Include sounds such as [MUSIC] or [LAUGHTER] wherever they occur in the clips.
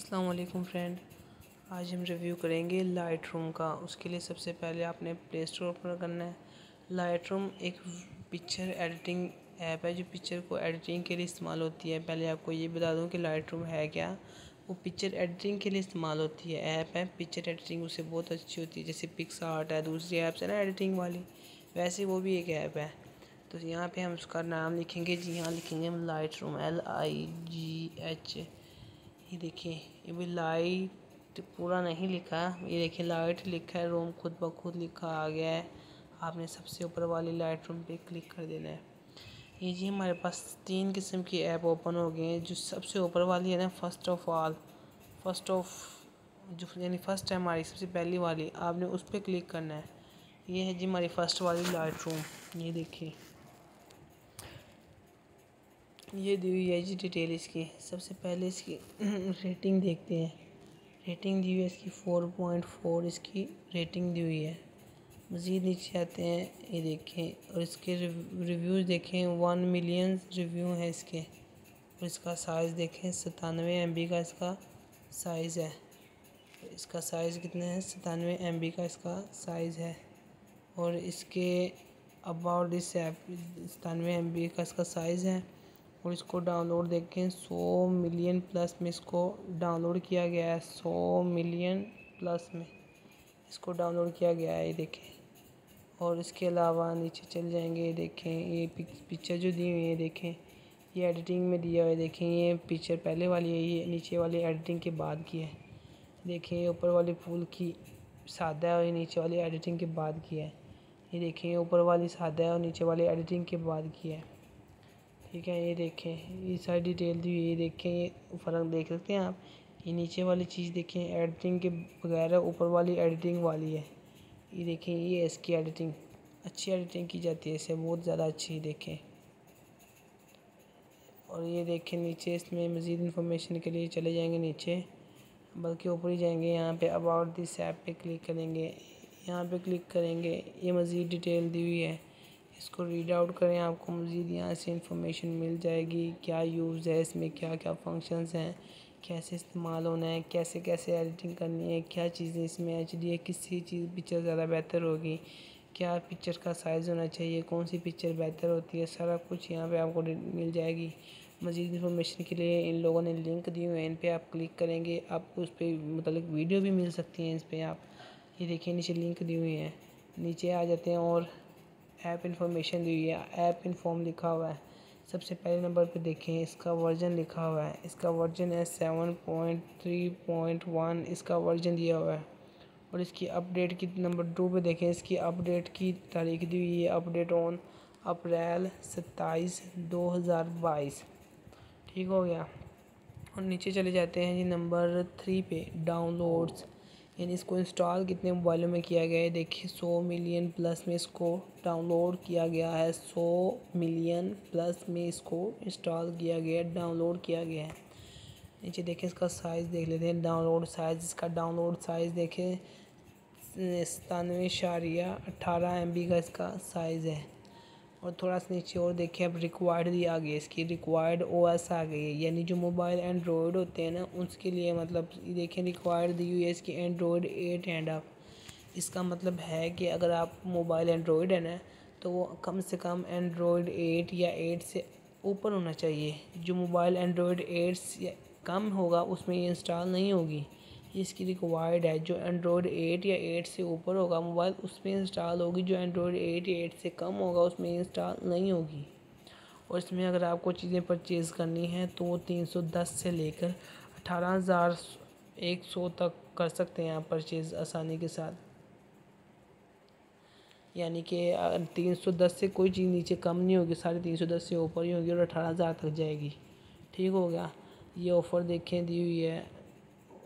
अस्सलाम वालेकुम फ्रेंड। आज हम रिव्यू करेंगे लाइट रूम का। उसके लिए सबसे पहले आपने प्ले स्टोर ओपन करना है। लाइट रूम एक पिक्चर एडिटिंग ऐप है, जो पिक्चर को एडिटिंग के लिए इस्तेमाल होती है। पहले आपको ये बता दूँ कि लाइट रूम है क्या। वो पिक्चर एडिटिंग के लिए इस्तेमाल होती है। ऐप है पिक्चर एडिटिंग उससे बहुत अच्छी होती है। जैसे पिक्स आर्ट है, दूसरी ऐप्स है ना एडिटिंग वाली। वैसे वो भी एक ऐप है। तो यहाँ पर हम उसका नाम लिखेंगे। जी यहाँ लिखेंगे हम Lightroom L I G H ये देखिए, ये भी लाइट पूरा नहीं लिखा। ये देखिए लाइट लिखा है रूम खुद ब खुद लिखा आ गया है। आपने सबसे ऊपर वाली लाइट रूम पे क्लिक कर देना है। ये जी हमारे पास तीन किस्म की ऐप ओपन हो गए हैं, जो सबसे ऊपर वाली है ना first of all first of जो यानी फ़र्स्ट है हमारी, सबसे पहली वाली, आपने उस पर क्लिक करना है। ये है जी हमारी फ़र्स्ट वाली लाइट रूम ये देखिए। ये दी हुई है जी डिटेल इसकी। सबसे पहले इसकी [CLEARS THROAT] रेटिंग देखते हैं। रेटिंग दी हुई है इसकी फोर पॉइंट फोर, इसकी रेटिंग दी हुई है। मज़ीद नीचे आते हैं, ये देखें, और इसके रिव्यूज़ देखें। वन मिलियन रिव्यू हैं इसके, और इसका साइज़ देखें सतानवे एमबी का इसका साइज़ है। इसका साइज़ कितना है? सतानवे एम का इसका साइज़ है। और इसके अबाउट इस ऐप सतानवे एम का इसका साइज़ है। और इसको डाउनलोड देखें, सौ मिलियन प्लस में इसको डाउनलोड किया गया है, सौ मिलियन प्लस में इसको डाउनलोड किया गया है, ये देखें। और इसके अलावा नीचे चल जाएँगे, ये देखें, ये पिक्चर जो दी हुई है देखें। ये एडिटिंग में दिया हुआ है, देखें, ये पिक्चर पहले वाली है, ये नीचे वाली एडिटिंग के बाद की है। देखें ऊपर वाली फूल की सादा है और ये नीचे वाली एडिटिंग के बाद की है। ये देखें ऊपर वाली सादा है और नीचे वाली एडिटिंग के बाद की है। ठीक है, ये देखें, ये सारी डिटेल दी हुई ये देखें ये फ़र्क देख सकते हैं आप। ये नीचे वाली चीज़ देखें एडिटिंग के बगैर ऊपर वाली एडिटिंग वाली है। ये देखें, ये इसकी एडिटिंग अच्छी एडिटिंग की जाती है इसे बहुत ज़्यादा अच्छी देखें। और ये देखें, नीचे इसमें मज़ीद इन्फॉर्मेशन के लिए चले जाएँगे नीचे, बल्कि ऊपर ही जाएँगे, यहाँ पे अबाउट दिस ऐप पे क्लिक करेंगे। यहाँ पे क्लिक करेंगे, ये मज़ीद डिटेल दी हुई है। इसको रीड आउट करें, आपको मज़ीद यहाँ से इंफॉर्मेशन मिल जाएगी, क्या यूज़ है इसमें क्या क्या फ़ंक्शंस हैं, कैसे इस्तेमाल होना है कैसे कैसे एडिटिंग करनी है, क्या चीज़ें इसमें एच डी है, किसी चीज़ पिक्चर ज़्यादा बेहतर होगी, क्या पिक्चर का साइज़ होना चाहिए कौन सी पिक्चर बेहतर होती है, सारा कुछ यहाँ पे आपको मिल जाएगी। मज़ीद इन्फॉर्मेशन के लिए इन लोगों ने लिंक दिए हुए हैं, इन पर आप क्लिक करेंगे, आपको उस पर मतलब वीडियो भी मिल सकती हैं इस पर आप। ये देखिए नीचे लिंक दी हुई है, नीचे आ जाते हैं और ऐप इन्फॉर्मेशन दी हुई है। ऐप इन्फॉर्म लिखा हुआ है। सबसे पहले नंबर पे देखें, इसका वर्जन लिखा हुआ है। इसका वर्जन है seven point three point one. इसका वर्जन दिया हुआ है। और इसकी अपडेट की नंबर टू पे देखें। इसकी अपडेट की तारीख दी हुई है। अपडेट ऑन अप्रैल सत्ताईस दो हज़ार बाईस। ठीक हो गया। और नीचे चले जाते हैं जी नंबर थ्री पे, डाउनलोड्स। यानी इसको इंस्टॉल कितने मोबाइलों में किया गया है देखिए सौ मिलियन प्लस में इसको डाउनलोड किया गया है सौ मिलियन प्लस में इसको इंस्टॉल किया गया है डाउनलोड किया गया है नीचे देखें इसका साइज़ देख लेते हैं डाउनलोड साइज़ इसका डाउनलोड साइज़ देखें सतानवे शारिया अट्ठारह एम का इसका साइज़ है और थोड़ा सा नीचे और देखिए, अब रिक्वायर्ड गई इसकी। रिक्वायर्ड ओ एस आ गई है। यानी जो मोबाइल एंड्रॉयड होते हैं ना, उसके लिए मतलब देखें रिक्वायर्ड दी हुई है इसकी एंड्रॉयड एट एंड अप इसका मतलब है कि अगर आप मोबाइल एंड्रॉयड है ना तो वो कम से कम एंड्रॉयड एट या एट से ऊपर होना चाहिए। जो मोबाइल एंड्रॉयड एट से कम होगा, उसमें ये इंस्टॉल नहीं होगी। इसकी रिक्वायर्ड है, जो एंड्रॉयड एट या एट से ऊपर होगा मोबाइल उसमें इंस्टॉल होगी, जो एंड्रॉयड एट या एट से कम होगा, उसमें इंस्टॉल नहीं होगी। और इसमें अगर आपको चीज़ें परचेज़ करनी है तो वो तीन सौ दस से लेकर अठारह हज़ार एक सौ तक कर सकते हैं आप परचेज़ आसानी के साथ। यानी कि तीन सौ दस से कोई चीज़ नीचे कम नहीं होगी साढ़े तीन सौ दस से ऊपर ही होगी और अठारह हज़ार तक जाएगी। ठीक हो गया? ये ऑफ़र देखें दी हुई है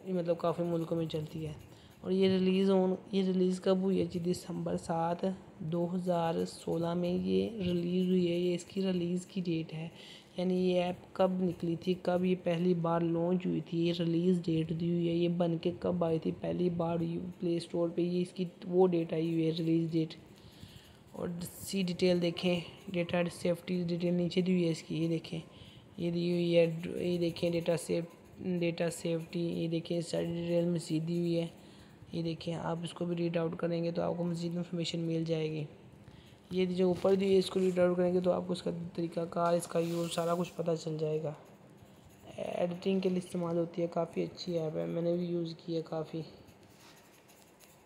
मतलब काफ़ी मुल्कों में चलती है। और ये रिलीज़ ऑन ये रिलीज़ कब हुई है जी? दिसंबर सात दो हज़ार सोलह में ये रिलीज़ हुई है। ये इसकी रिलीज़ की डेट है। यानी ये ऐप कब निकली थी? कब ये पहली बार लॉन्च हुई थी? ये रिलीज़ डेट दी हुई है। ये बन के कब आई थी? पहली बार प्ले स्टोर पे ये इसकी वो डेट आई हुई है, रिलीज़ डेट। और सी डिटेल देखें। डेटा सेफ्टी डिटेल नीचे दी हुई है इसकी। ये देखें। ये दी हुई है, ये देखें डेटा सेफ़ डेटा सेफ्टी ये देखिए सारी डिटेल में सीधी हुई है। ये देखिए, आप इसको भी रीड आउट करेंगे तो आपको मज़ीद इन्फॉर्मेशन मिल जाएगी। ये जो ऊपर दी है, इसको रीड आउट करेंगे तो आपको इसका तरीका कार इसका यूज़ सारा कुछ पता चल जाएगा। एडिटिंग के लिए इस्तेमाल होती है, काफ़ी अच्छी ऐप है। मैंने भी यूज़ की है काफ़ी।